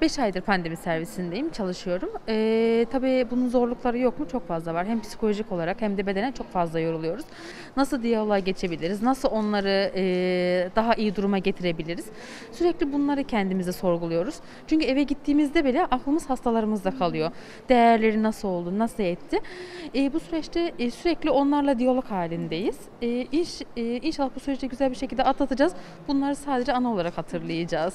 5 aydır pandemi servisindeyim, çalışıyorum. Ee, tabii bunun zorlukları yok mu? Çok fazla var. Hem psikolojik olarak hem de bedenen çok fazla yoruluyoruz. Nasıl diyaloğa geçebiliriz? Nasıl onları e, daha iyi duruma getirebiliriz? Sürekli bunları kendimize sorguluyoruz. Çünkü eve gittiğimizde bile aklımız hastalarımızda kalıyor. Değerleri nasıl oldu, nasıl etti? Ee, bu süreçte e, sürekli onlarla diyalog halindeyiz. Ee, iş, e, inşallah bu süreci güzel bir şekilde atlatacağız. Bunları sadece ana olarak hatırlayacağız.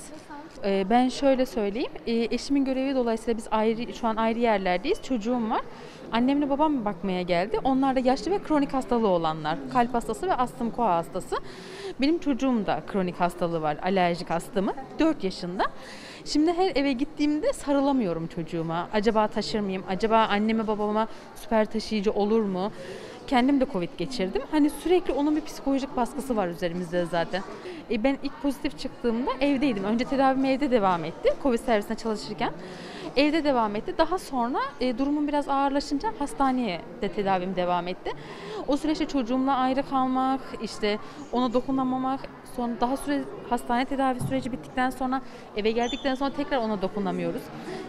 Ee, Ben şöyle söyleyeyim. Ee, Eşimin görevi dolayısıyla biz ayrı şu an ayrı yerlerdeyiz. Çocuğum var. Annemle babam bakmaya geldi. Onlar da yaşlı ve kronik hastalığı olanlar. Kalp hastası ve astım koa hastası. Benim çocuğum da kronik hastalığı var. Alerjik astımı. 4 yaşında. Şimdi her eve gittiğimde sarılamıyorum çocuğuma. Acaba taşır mıyım? Acaba anneme babama süper taşıyıcı olur mu? Kendim de Covid geçirdim. Hani sürekli onun bir psikolojik baskısı var üzerimizde zaten. E ben ilk pozitif çıktığımda evdeydim. Önce tedavim evde devam etti. Covid servisinde çalışırken. Evde devam etti. Daha sonra e, durumum biraz ağırlaşınca hastaneye de tedavim devam etti. O süreçte çocuğumla ayrı kalmak, işte ona dokunamamak, sonra daha süre hastane tedavi süreci bittikten sonra eve geldikten sonra tekrar ona dokunamıyoruz.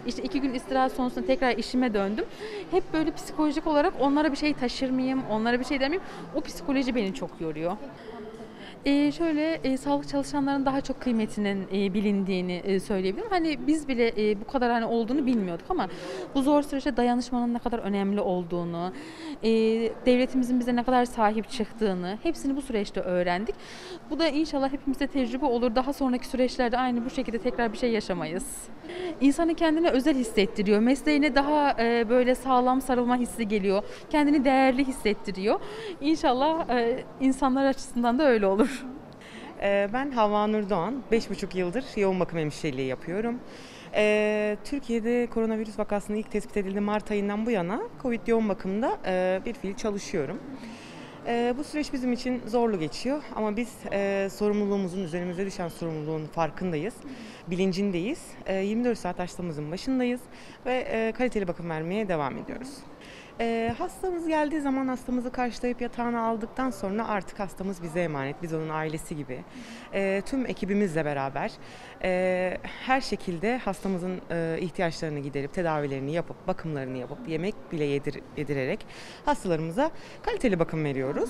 İşte iki gün istirahat sonrasında tekrar işime döndüm. Hep böyle psikolojik olarak onlara bir şey taşır mıyım, onlara bir şey der miyim? O psikoloji beni çok yoruyor. Ee, şöyle e, sağlık çalışanların daha çok kıymetinin e, bilindiğini e, söyleyebilirim. Hani biz bile e, bu kadar hani olduğunu bilmiyorduk ama bu zor süreçte dayanışmanın ne kadar önemli olduğunu, e, devletimizin bize ne kadar sahip çıktığını hepsini bu süreçte öğrendik. Bu da inşallah hepimize tecrübe olur. Daha sonraki süreçlerde aynı bu şekilde tekrar bir şey yaşamayız. İnsanı kendine özel hissettiriyor. Mesleğine daha e, böyle sağlam sarılma hissi geliyor. Kendini değerli hissettiriyor. İnşallah e, insanlar açısından da öyle olur. Ee, Ben Havva Nur Doğan. 5,5 yıldır yoğun bakım hemşireliği yapıyorum. Ee, Türkiye'de koronavirüs vakasının ilk tespit edildiği Mart ayından bu yana Covid yoğun bakımda e, bir fiil çalışıyorum. Ee, bu süreç bizim için zorlu geçiyor ama biz e, sorumluluğumuzun, üzerimize düşen sorumluluğun farkındayız, bilincindeyiz. E, 24 saat hastamızın başındayız ve e, kaliteli bakım vermeye devam ediyoruz. Ee, hastamız geldiği zaman hastamızı karşılayıp yatağına aldıktan sonra artık hastamız bize emanet. Biz onun ailesi gibi. Ee, tüm ekibimizle beraber e, her şekilde hastamızın e, ihtiyaçlarını giderip tedavilerini yapıp bakımlarını yapıp yemek bile yedir, yedirerek hastalarımıza kaliteli bakım veriyoruz.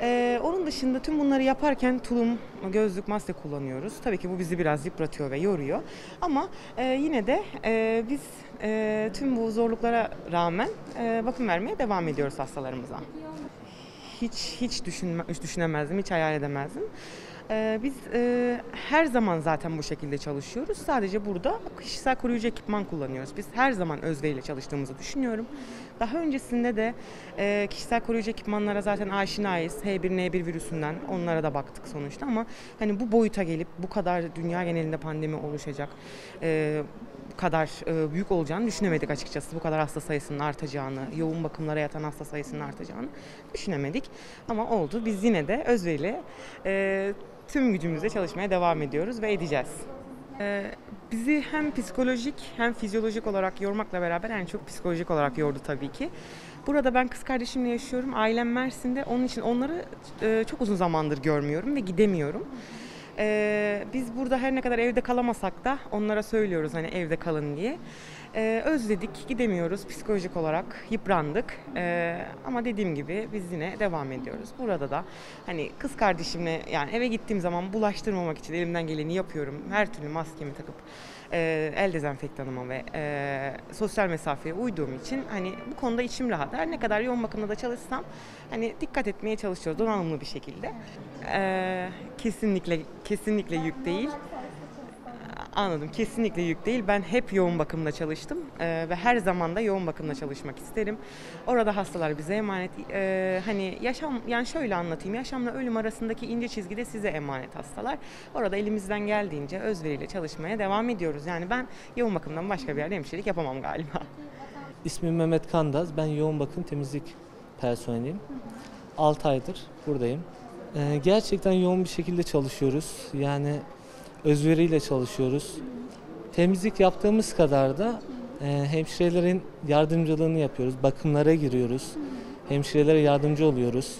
Ee, onun dışında tüm bunları yaparken tulum, gözlük, maske kullanıyoruz. Tabii ki bu bizi biraz yıpratıyor ve yoruyor. Ama e, yine de e, biz e, tüm bu zorluklara rağmen e, bakım vermeye devam ediyoruz hastalarımıza. Hiç hiç düşünme, hiç düşünemezdim, hiç hayal edemezdim. Ee, biz e, her zaman zaten bu şekilde çalışıyoruz. Sadece burada kişisel koruyucu ekipman kullanıyoruz. Biz her zaman özveriyle çalıştığımızı düşünüyorum. Daha öncesinde de e, kişisel koruyucu ekipmanlara zaten aşinayız. H1N1 virüsünden onlara da baktık sonuçta ama hani bu boyuta gelip bu kadar dünya genelinde pandemi oluşacak, e, kadar büyük olacağını düşünemedik açıkçası. Bu kadar hasta sayısının artacağını, yoğun bakımlara yatan hasta sayısının artacağını düşünemedik. Ama oldu. Biz yine de özveriyle e, tüm gücümüzle çalışmaya devam ediyoruz ve edeceğiz. E, bizi hem psikolojik hem fizyolojik olarak yormakla beraber en çok psikolojik olarak yordu tabii ki. Burada ben kız kardeşimle yaşıyorum. Ailem Mersin'de. Onun için onları e, çok uzun zamandır görmüyorum ve gidemiyorum. Ee, biz burada her ne kadar evde kalamasak da onlara söylüyoruz hani evde kalın diye. Ee, özledik, gidemiyoruz psikolojik olarak, yıprandık. Ee, ama dediğim gibi biz yine devam ediyoruz. Burada da hani kız kardeşimle yani eve gittiğim zaman bulaştırmamak için elimden geleni yapıyorum. Her türlü maskemi takıp e, el dezenfektanıma ve e, sosyal mesafeye uyduğum için hani bu konuda içim rahat. Her ne kadar yoğun bakımda da çalışsam hani dikkat etmeye çalışıyoruz donanımlı bir şekilde. Ee, kesinlikle kesinlikle yük değil. Anladım. Kesinlikle yük değil. Ben hep yoğun bakımda çalıştım Ee, ve her zaman da yoğun bakımda çalışmak isterim. Orada hastalar bize emanet. Ee, hani yaşam yani şöyle anlatayım. Yaşamla ölüm arasındaki ince çizgide size emanet hastalar. Orada elimizden geldiğince özveriyle çalışmaya devam ediyoruz. Yani ben yoğun bakımdan başka bir yerde hemşirelik yapamam galiba. İsmim Mehmet Kandaz. Ben yoğun bakım temizlik personeliyim. 6 aydır buradayım. Ee, gerçekten yoğun bir şekilde çalışıyoruz. Yani özveriyle çalışıyoruz. Temizlik yaptığımız kadar da e, hemşirelerin yardımcılığını yapıyoruz. Bakımlara giriyoruz. Hemşirelere yardımcı oluyoruz.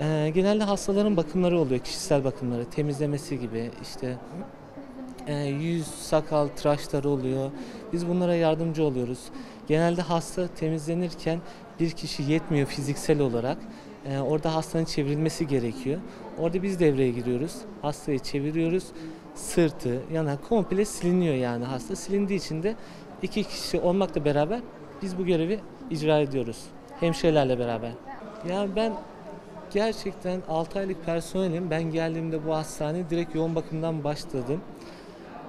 Ee, genelde hastaların bakımları oluyor, kişisel bakımları, temizlemesi gibi işte e, yüz, sakal tıraşları oluyor. Biz bunlara yardımcı oluyoruz. Genelde hasta temizlenirken bir kişi yetmiyor fiziksel olarak. E, orada hastanın çevrilmesi gerekiyor. Orada biz devreye giriyoruz. Hastayı çeviriyoruz. Sırtı, yanak komple siliniyor yani hasta. Silindiği için de iki kişi olmakla beraber biz bu görevi icra ediyoruz. Hemşirelerle beraber. Ya ben gerçekten 6 aylık personelim. Ben geldiğimde bu hastaneye direkt yoğun bakımdan başladım.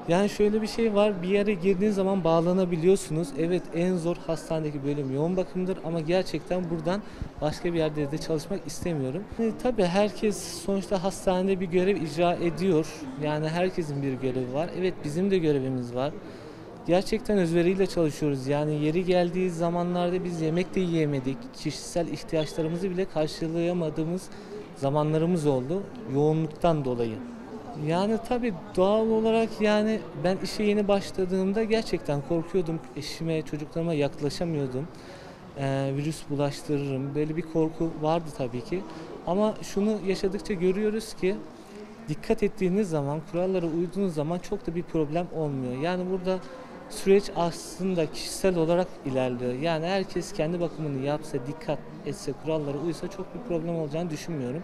Yani şöyle bir şey var. Bir yere girdiğiniz zaman bağlanabiliyorsunuz. Evet en zor hastanedeki bölüm yoğun bakımdır ama gerçekten buradan başka bir yerde de çalışmak istemiyorum. E, tabii herkes sonuçta hastanede bir görev icra ediyor. Yani herkesin bir görevi var. Evet bizim de görevimiz var. Gerçekten özveriyle çalışıyoruz. Yani yeri geldiği zamanlarda biz yemek de yiyemedik. Kişisel ihtiyaçlarımızı bile karşılayamadığımız zamanlarımız oldu yoğunluktan dolayı. Yani tabii doğal olarak yani ben işe yeni başladığımda gerçekten korkuyordum. Eşime, çocuklarıma yaklaşamıyordum. Ee, virüs bulaştırırım. Böyle bir korku vardı tabii ki. Ama şunu yaşadıkça görüyoruz ki dikkat ettiğiniz zaman, kurallara uyduğunuz zaman çok da bir problem olmuyor. Yani burada süreç aslında kişisel olarak ilerliyor. Yani herkes kendi bakımını yapsa, dikkat etse, kurallara uysa çok bir problem olacağını düşünmüyorum.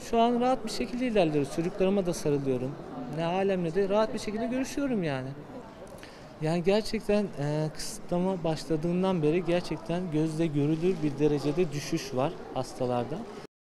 Şu an rahat bir şekilde ilerliyoruz. Çocuklarıma da sarılıyorum. Ne alemle de rahat bir şekilde görüşüyorum yani. Yani gerçekten e, kısıtlama başladığından beri gerçekten gözle görülür bir derecede düşüş var hastalarda.